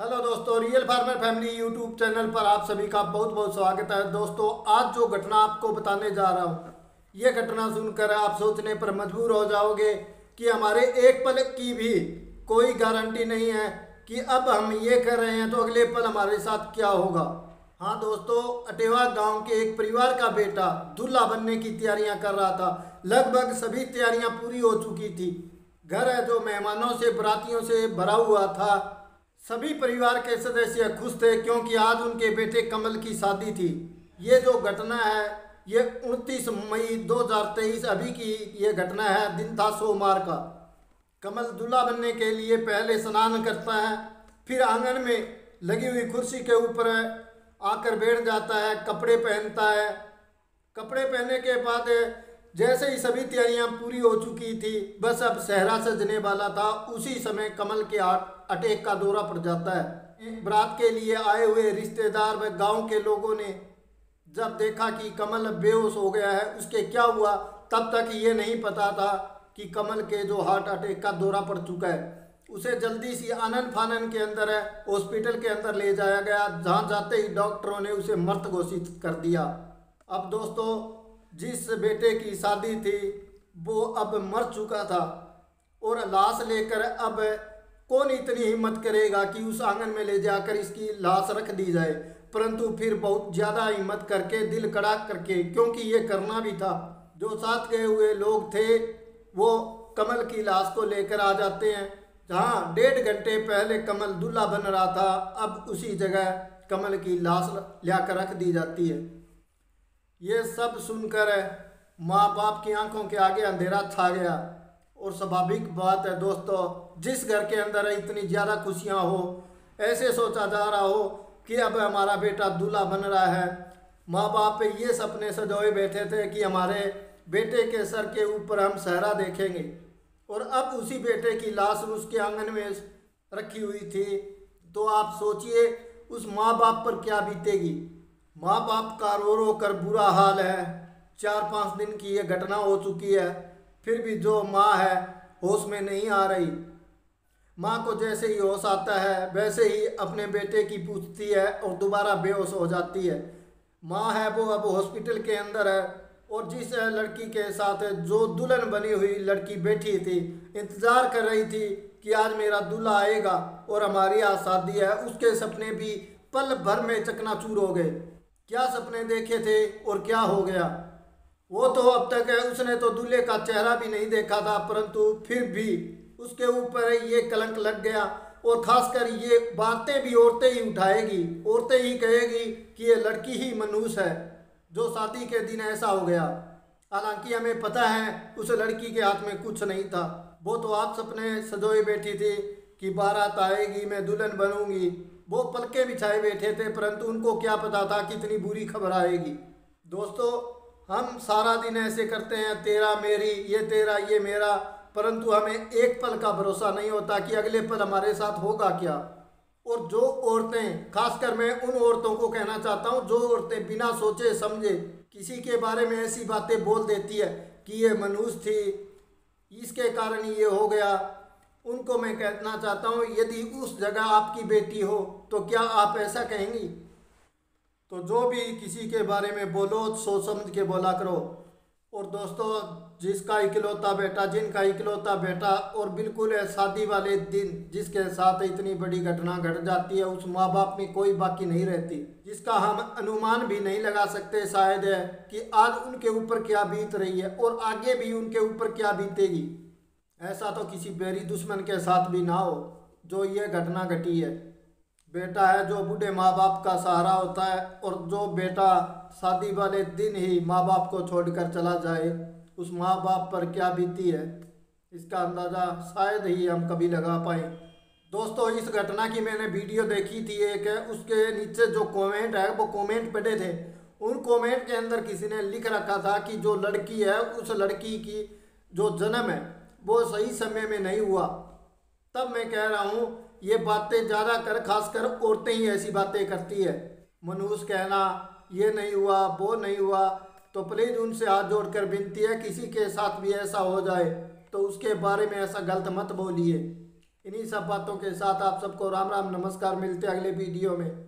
Hello दोस्तों real farmer family YouTube channel पर आप सभी का बहुत बहुत स्वागत है। दोस्तों, आज जो घटना आपको बताने जा रहा हूँ, ये घटना सुनकर आप सोचने पर मजबूर हो जाओगे कि हमारे एक पल की भी कोई गारंटी नहीं है कि अब हम ये कर रहे हैं तो अगले पल हमारे साथ क्या होगा। हाँ दोस्तों, अटेवा गाँव के एक परिवार का बेटा दूल्हा बनने की तैयारियाँ कर रहा था। लगभग सभी तैयारियाँ पूरी हो चुकी थी। घर है जो मेहमानों से, बरातियों से भरा हुआ था। सभी परिवार के सदस्य खुश थे, क्योंकि आज उनके बेटे कमल की शादी थी। ये जो घटना है, ये 29 मई 2023 अभी की ये घटना है दिन था सोमवार का। कमल दूल्हा बनने के लिए पहले स्नान करता है, फिर आँगन में लगी हुई कुर्सी के ऊपर आकर बैठ जाता है, कपड़े पहनता है। कपड़े पहनने के बाद जैसे ही सभी तैयारियाँ पूरी हो चुकी थी, बस अब सहरा सजने वाला था। उसी समय कमल के अटैक का दौरा पड़ जाता है। बरात के लिए आए हुए रिश्तेदार व गाँव के लोगों ने जब देखा कि कमल बेहोश हो गया है, उसके क्या हुआ? तब तक ये नहीं पता था कि कमल के जो हार्ट अटैक का दौरा पड़ चुका है, उसे जल्दी सी आनंद फानन के अंदर है हॉस्पिटल के अंदर ले जाया गया। जहाँ जाते ही डॉक्टरों ने उसे मृत घोषित कर दिया। अब दोस्तों जिस बेटे की शादी थी, वो अब मर चुका था। और लाश लेकर अब कौन इतनी हिम्मत करेगा कि उस आँगन में ले जाकर इसकी लाश रख दी जाए? परंतु फिर बहुत ज़्यादा हिम्मत करके, दिल कड़ा करके, क्योंकि ये करना भी था। जो साथ गए हुए लोग थे, वो कमल की लाश को लेकर आ जाते हैं। जहाँ डेढ़ घंटे पहले कमल दूल्हा बन रहा था, अब उसी जगह कमल की लाश लाकर रख दी जाती है। ये सब सुनकर माँ बाप की आँखों के आगे अंधेरा छा गया। और स्वाभाविक बात है दोस्तों, जिस घर के अंदर इतनी ज़्यादा खुशियाँ हो, ऐसे सोचा जा रहा हो कि अब हमारा बेटा दूल्हा बन रहा है। माँ बाप ये सपने सजोए बैठे थे कि हमारे बेटे के सर के ऊपर हम सहरा देखेंगे। और अब उसी बेटे की लाश उसके आँगन में रखी हुई थी। तो आप सोचिए, उस माँ बाप पर क्या बीतेगी? माँ बाप का रो रो कर बुरा हाल है। चार पाँच दिन की ये घटना हो चुकी है, फिर भी जो माँ है, होश में नहीं आ रही। माँ को जैसे ही होश आता है, वैसे ही अपने बेटे की पूछती है और दोबारा बेहोश हो जाती है। माँ है वो अब हॉस्पिटल के अंदर है और जिस लड़की के साथ जो दुल्हन बनी हुई लड़की बैठी थी, इंतज़ार कर रही थी कि आज मेरा दूल्हा आएगा और हमारी आज शादी है, उसके सपने भी पल भर में चकनाचूर हो गए। क्या सपने देखे थे और क्या हो गया? वो तो अब तक है, उसने तो दूल्हे का चेहरा भी नहीं देखा था, परंतु फिर भी उसके ऊपर ये कलंक लग गया और खासकर ये बातें भी औरतें ही उठाएगी। औरतें ही कहेगी कि ये लड़की ही मनूस है, जो शादी के दिन ऐसा हो गया। हालाँकि हमें पता है, उस लड़की के हाथ में कुछ नहीं था। वो तो आप सपने सजोए बैठी थी कि बारात आएगी, मैं दुल्हन बनूँगी। वो पलके बिछाए बैठे थे, परंतु उनको क्या पता था कितनी बुरी खबर आएगी। दोस्तों, हम सारा दिन ऐसे करते हैं, तेरा मेरी, ये तेरा, ये मेरा, परंतु हमें एक पल का भरोसा नहीं होता कि अगले पल हमारे साथ होगा क्या। और जो औरतें, खासकर मैं उन औरतों को कहना चाहता हूँ, जो औरतें बिना सोचे, समझे, किसी के बारे में ऐसी बातें बोल देती है कि ये मनुष्य थी, इसके कारण ये हो गया। उनको मैं कहना चाहता हूँ, यदि उस जगह आपकी बेटी हो तो क्या आप ऐसा कहेंगी? तो जो भी किसी के बारे में बोलो, सोच समझ के बोला करो। और दोस्तों, जिसका इकलौता बेटा, जिनका इकलौता बेटा, और बिल्कुल है शादी वाले दिन, जिसके साथ इतनी बड़ी घटना घट गट जाती है, उस माँ बाप में कोई बाकी नहीं रहती। जिसका हम अनुमान भी नहीं लगा सकते शायद है कि आज उनके ऊपर क्या बीत रही है, और आगे भी उनके ऊपर क्या बीतेगी। ऐसा तो किसी बेरी दुश्मन के साथ भी ना हो, जो ये घटना घटी है। बेटा है जो बूढ़े माँ बाप का सहारा होता है और जो बेटा शादी वाले दिन ही माँ बाप को छोड़कर चला जाए, उस माँ बाप पर क्या बीती है? इसका अंदाज़ा शायद ही हम कभी लगा पाए। दोस्तों, इस घटना की मैंने वीडियो देखी थी एक, उसके नीचे जो कमेंट है, वो कमेंट पड़े थे। उन कमेंट के अंदर किसी ने लिख रखा था कि जो लड़की है, उस लड़की की जो जन्म है वो सही समय में नहीं हुआ। तब मैं कह रहा हूँ, ये बातें ज़्यादा कर, खासकर औरतें ही ऐसी बातें करती है। मनुष्य कहना, ये नहीं हुआ, वो नहीं हुआ। तो प्लीज़ उनसे हाथ जोड़कर विनती है, किसी के साथ भी ऐसा हो जाए तो उसके बारे में ऐसा गलत मत बोलिए। इन्हीं सब बातों के साथ आप सबको राम राम नमस्कार, मिलते अगले वीडियो में।